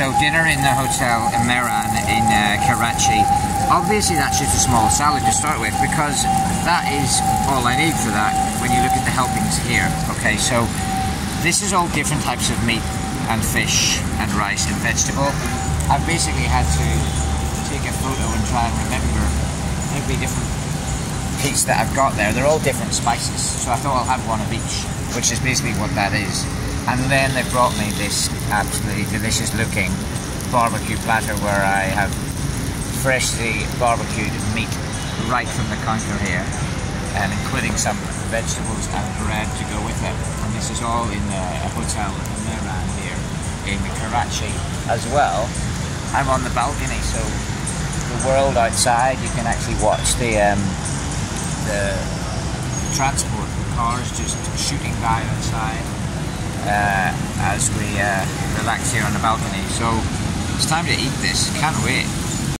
so dinner in the hotel in Mehran in uh, Karachi. Obviously, that's just a small salad to start with because that is all I need for that when you look at the helpings here. Okay, so this is all different types of meat and fish and rice and vegetable. I've basically had to take a photo and try and remember every different piece that I've got there. They're all different spices, so I thought I'll have one of each, which is basically what that is. And then they brought me this absolutely delicious looking barbecue platter where I have freshly barbecued meat right from the counter here and including some vegetables and bread to go with it. And this is all in a hotel in Mehran here in Karachi as well. I'm on the balcony so the world outside you can actually watch the um, the transport, the cars just shooting by outside as we uh, relax here on the balcony. So it's time to eat this. Can't wait.